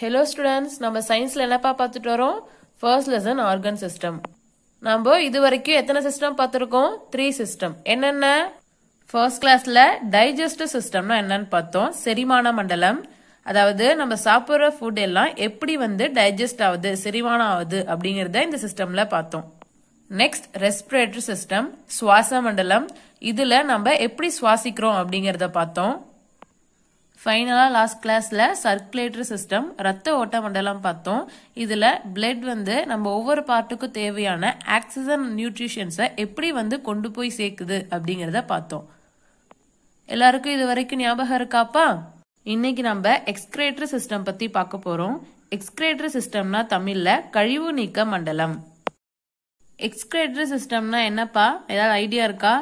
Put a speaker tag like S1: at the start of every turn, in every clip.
S1: Hello students நம்ம சயின்ஸ்ல என்னப்பா பார்த்துட்டு வரோம்? ஃபர்ஸ்ட் லெசன் ஆர்கன் சிஸ்டம் நம்ம இது வரைக்கும் எத்தனை சிஸ்டம் பார்த்துருக்கோம்? த்ரீ சிஸ்டம் என்னென்ன? ஃபர்ஸ்ட் கிளாஸ்ல டைஜஸ்டிவ் சிஸ்டம்னா என்னன்னு பார்த்தோம். செரிமான மண்டலம். அதாவது நம்ம சாப்பிட்ற ஃபுட் எல்லாம் எப்படி வந்து டைஜஸ்ட் ஆகுது செரிமானம் ஆகுது அப்படிங்கறத இந்த சிஸ்டம்ல பார்த்தோம். நெக்ஸ்ட் ரெஸ்பிரேட்டரி சிஸ்டம் சுவாச மண்டலம். இதுல நம்ம எப்படி சுவாசிக்கிறோம் அப்படிங்கறத பார்த்தோம். ஃபைனலாக லாஸ்ட் கிளாஸில் சர்க்குலேட்டரி சிஸ்டம் ரத்த ஓட்ட மண்டலம் பார்த்தோம். இதில் பிளட் வந்து நம்ம ஒவ்வொரு பார்ட்டுக்கும் தேவையான ஆக்சிஜன் நியூட்ரிஷன்ஸை எப்படி வந்து கொண்டு போய் சேர்க்குது அப்படிங்கிறத பார்த்தோம். எல்லாருக்கும் இது வரைக்கும் ஞாபகம் இருக்காப்பா இன்னைக்கு நம்ம எக்ஸ்கிரேட்டரி சிஸ்டம் பற்றி பார்க்க போகிறோம் எக்ஸ்கிரேட்டரி சிஸ்டம்னா தமிழில் கழிவு நீக்க மண்டலம். எக்ஸ்கிரேட்டரி சிஸ்டம்னா என்னப்பா? ஏதாவது ஐடியா இருக்கா?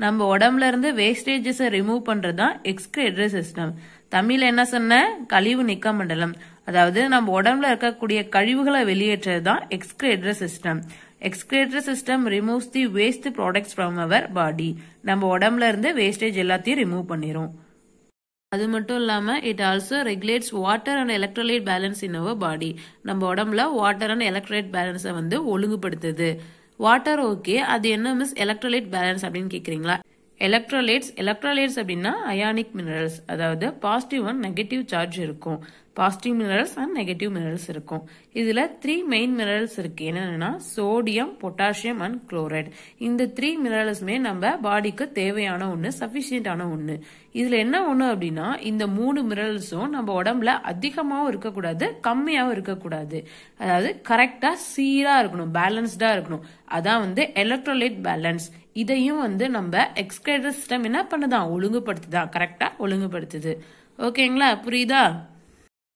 S1: நம்ம உடம்புல இருந்து வேஸ்டேஜஸ் ரிமூவ் பண்றது தான் எக்ஸ்கிரேட்டரி சிஸ்டம் தமிழ்ல என்ன சொன்ன? கழிவு நிக்க மண்டலம். அதாவது நம்ம உடம்புல இருக்கக்கூடிய கழிவுகளை வெளியேற்றது தான் excretory system excretory system removes the waste products from our body நம்ம உடம்புல இருந்து வேஸ்டேஜ் எல்லாத்தையும் ரிமூவ் பண்ணிரும். அது மட்டும் இல்லாம it also regulates water and electrolyte balance in our body நம்ம உடம்புல வாட்டர் அண்ட் எலக்ட்ரோலைட் பேலன்ஸை வந்து ஒழுங்குபடுத்துது. வாட்டர் ஓகே அது என்ன மிஸ் எலக்ட்ரோலைட் பேலன்ஸ் அப்படின்னு கேக்குறீங்களா? எலக்ட்ரோலைட்ஸ் எலக்ட்ரோலைட்ஸ் அப்படின்னா அயானிக் மினரல்ஸ் அதாவது பாசிட்டிவ் அண்ட் நெகட்டிவ் சார்ஜ் இருக்கும். Positive minerals and negative minerals இருக்கும். இதுல த்ரீ மெயின் மினரல்ஸ் இருக்கு. என்னென்னா சோடியம் பொட்டாசியம் அண்ட் குளோரைட் இந்த த்ரீ மினரல்ஸுமே நம்ம பாடிக்கு தேவையான ஒன்று சஃபிஷியன்டான ஒன்று இதுல என்ன ஒன்று அப்படின்னா இந்த மூணு மினரல்ஸும் நம்ம உடம்புல அதிகமாகவும் இருக்கக்கூடாது கம்மியாகவும் இருக்கக்கூடாது. அதாவது கரெக்டாக சீராக இருக்கணும் பேலன்ஸ்டாக இருக்கணும். அதான் வந்து எலக்ட்ரோலைட் பேலன்ஸ் இதையும் வந்து நம்ம எக்ஸ்கிரேட்டர் சிஸ்டம் என்ன பண்ணுதான் ஒழுங்குபடுத்துதான் கரெக்டாக ஒழுங்குபடுத்துது. ஓகேங்களா? புரியுதா?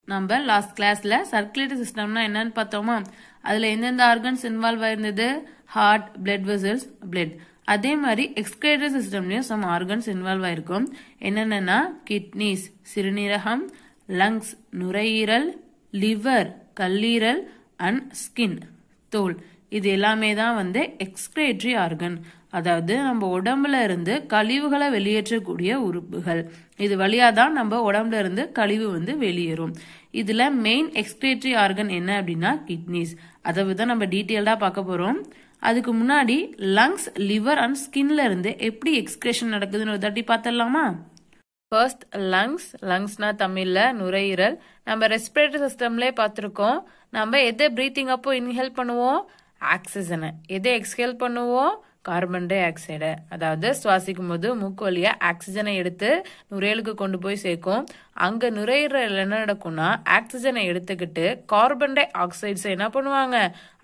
S1: நம்ம லாஸ்ட் கிளாஸ்ல சர்க்குலேட்டரி சிஸ்டம்னா என்னன்னு பார்த்தோமா? அதுல எந்தெந்த ஆர்கன்ஸ் இன்வால்வ் ஆயிருந்தது? ஹார்ட் பிளட் வெசல்ஸ் பிளட் அதே மாதிரி எக்ஸ்கிரேட்டரி சிஸ்டம்லயும் சம் ஆர்கன்ஸ் இன்வால்வ் ஆயிருக்கும். என்னென்னா கிட்னிஸ் சிறுநீரகம் லங்ஸ் நுரையீரல் லிவர் கல்லீரல் அண்ட் ஸ்கின் தோல். இது எல்லாமே தான் வந்து எக்ஸ்கிரேட்ரி ஆர்கன் அதாவது நம்ம உடம்புல இருந்து கழிவுகளை வெளியேற்றக்கூடிய உறுப்புகள். இது வழியா தான் நம்ம உடம்புல இருந்து கழிவு வந்து வெளியேறும். இதுல மெயின் எக்ஸ்க்ரேட்ரி ஆர்கன் என்ன அப்படின்னா கிட்னிஸ் அதை தான் நம்ம டீட்டெயில்டா பார்க்க போறோம். அதுக்கு முன்னாடி லங்ஸ் லிவர் அண்ட் ஸ்கின்ல இருந்து எப்படி எக்ஸ்கிரேஷன் நடக்குதுன்னு ஒரு தட்டி பார்த்துடலாமா? ஃபர்ஸ்ட் லங்ஸ் லங்ஸ்னா தமிழ்ல நுரையீரல். நம்ம ரெஸ்பிரேட்டரி சிஸ்டம்லே பார்த்துருக்கோம். நம்ம எதை ப்ரீத்திங் அப்போ இன்ஹேல் பண்ணுவோம்? ஆக்சிஜனை. எதை எக்ஸ்ஹேல் பண்ணுவோம்? கார்பன் டை ஆக்சைடு அதாவது சுவாசிக்கும் போது மூக்கு வழியா ஆக்சிஜனை எடுத்து நுரையலுக்கு கொண்டு போய் சேர்க்கும். அங்க நுரையீரல் என்ன நடக்கும்னா ஆக்சிஜனை எடுத்துக்கிட்டு கார்பன் டை ஆக்சைட்ஸ் என்ன பண்ணுவாங்க?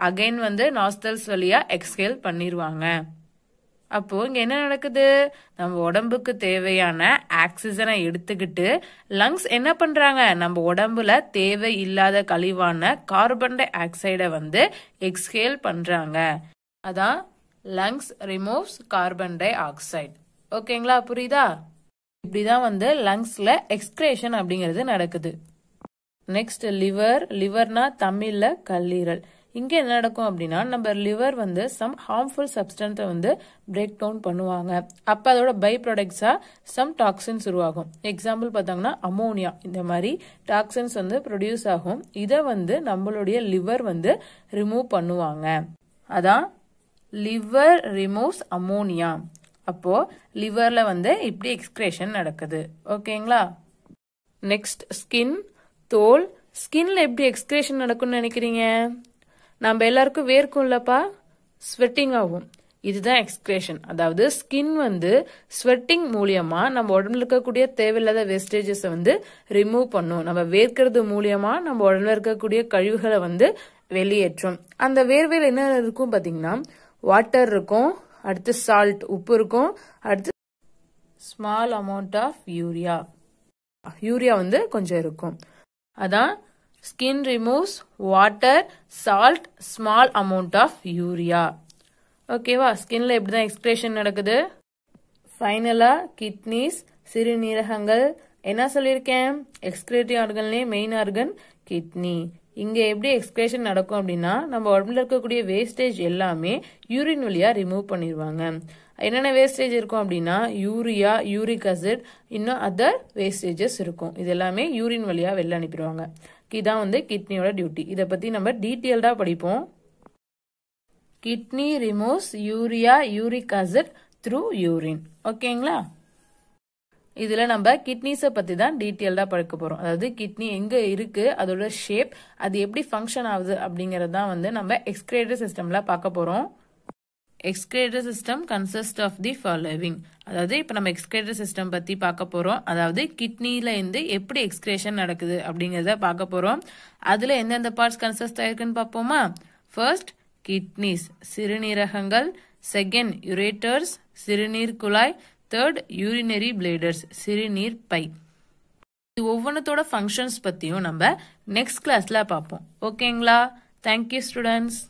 S1: அகைன் வந்து நாஸ்டல்ஸ் வழியா எக்ஸ்கேல் பண்ணிடுவாங்க அப்போ இங்க என்ன நடக்குது? நம்ம உடம்புக்கு தேவையான ஆக்சிஜனை எடுத்துக்கிட்டு லங்ஸ் என்ன பண்றாங்க? நம்ம உடம்புல தேவை இல்லாத கழிவான கார்பன் டை ஆக்சைடை வந்து எக்ஸ்ஹேல் பண்றாங்க. அதான் lungs removes carbon dioxide ஓகேங்களா? புரியுதா? இப்படிதான் வந்து லங்ஸ்ல எக்ஸ்கிரேஷன் அப்படிங்கிறது நடக்குது. நெக்ஸ்ட் லிவர் லிவர்னா தமிழ்ல கல்லீரல். இங்கே என்ன நடக்கும் அப்படின்னா நம்ம லிவர் வந்து சம் ஹார்ம்ஃபுல் சப்ஸ்டன்ஸை வந்து பிரேக் டவுன் பண்ணுவாங்க. அப்போ அதோட பை ப்ராடக்ட்ஸாக சம் டாக்ஸின்ஸ் உருவாகும். எக்ஸாம்பிள் பார்த்தாங்கன்னா அமோனியா இந்த மாதிரி டாக்ஸின்ஸ் வந்து ப்ரொடியூஸ் ஆகும். இதை வந்து நம்மளுடைய லிவர் வந்து ரிமூவ் பண்ணுவாங்க. அதான் லிவர் ரிமூவ்ஸ் அமோனியா அப்போ லிவர்ல வந்து இப்படி எக்ஸ்கிரேஷன் நடக்குது. ஓகேங்களா நெக்ஸ்ட் ஸ்கின் தோல். ஸ்கின்ல எப்படி எக்ஸ்கிரேஷன் நடக்கும்னு நினைக்கிறீங்க? நம்ம எல்லாருக்கும் வேர்க்கும் இல்லப்பா? ஸ்வெட்டிங் ஆகும். இதுதான் எக்ஸ்கிரேஷன் அதாவது ஸ்கின் வந்து ஸ்வெட்டிங் மூலியமா நம்ம உடம்புல இருக்கக்கூடிய தேவையில்லாத வேஸ்டேஜஸ் வந்து ரிமூவ் பண்ணும். நம்ம வேர்க்கிறது மூலியமா நம்ம உடம்புல இருக்கக்கூடிய கழிவுகளை வந்து வெளியேற்றும். அந்த வேர்வையில் என்ன இருக்கும் பாத்தீங்கன்னா வாட்டர் இருக்கும் அடுத்து சால்ட் உப்பு இருக்கும் அடுத்து small amount of urea urea வந்து கொஞ்சம் இருக்கும். அதான் skin removes water salt small amount of urea ஓகேவா ஸ்கின்ல எப்படிதான் எக்ஸ்பிரேஷன் நடக்குது. ஃபைனலா கிட்னிஸ் சிறுநீரகங்கள். என்ன சொல்லியிருக்கேன்? எக்ஸ்கிரேட்டிவ் ஆர்கன்லேயே மெயின் ஆர்கன் கிட்னி இங்க எப்படி எக்ஸ்கிரேஷன் நடக்கும் அப்படின்னா நம்ம உடம்புல இருக்கக்கூடிய வேஸ்டேஜ் எல்லாமே யூரின் வழியா ரிமூவ் பண்ணிடுவாங்க. என்னென்ன வேஸ்டேஜ் இருக்கும் அப்படின்னா யூரியா யூரிக் அசிட் இன்னும் அதர் வேஸ்டேஜஸ் இருக்கும். இது எல்லாமே யூரின் வழியா வெளில அனுப்பிடுவாங்க.
S2: இதான் வந்து கிட்னியோட டியூட்டி இதை பத்தி நம்ம டீட்டெயில்டா படிப்போம். Kidney removes urea uric acid through urine ஓகேங்களா இதுல நம்ம கிட்னிஸை பத்தி தான் டீட்டெயில்டா படிக்க போறோம். அதாவது கிட்னி எங்க இருக்கு அதோட ஷேப் அது எப்படி ஃபங்க்ஷன் ஆகுது அப்படிங்கறது தான் வந்து நம்ம எக்ஸ்கிரேட்டர் சிஸ்டம்ல பார்க்க போறோம். Excretory system consist of the following அதாவது இப்போ நம்ம எக்ஸ்கிரேட்டர் சிஸ்டம் பத்தி பார்க்க போறோம். அதாவது கிட்னில இருந்து எப்படி எக்ஸ்கிரேஷன் நடக்குது அப்படிங்கறத பார்க்க போறோம். அதுல எந்தெந்த பார்ட்ஸ் கன்சிஸ்ட் ஆயிருக்குன்னு பார்ப்போமா? ஃபர்ஸ்ட் கிட்னிஸ் சிறுநீரகங்கள். செகண்ட் யுரேட்டர்ஸ் சிறுநீர் குழாய். தேர்ட் யூரினரி பிளேடர்ஸ் சிறுநீர் பை. இது ஒவ்வொன்றத்தோட ஃபங்க்ஷன்ஸ் பத்தியும் நம்ம நெக்ஸ்ட் கிளாஸ்ல பார்ப்போம். ஓகேங்களா தேங்க்யூ ஸ்டூடெண்ட்ஸ்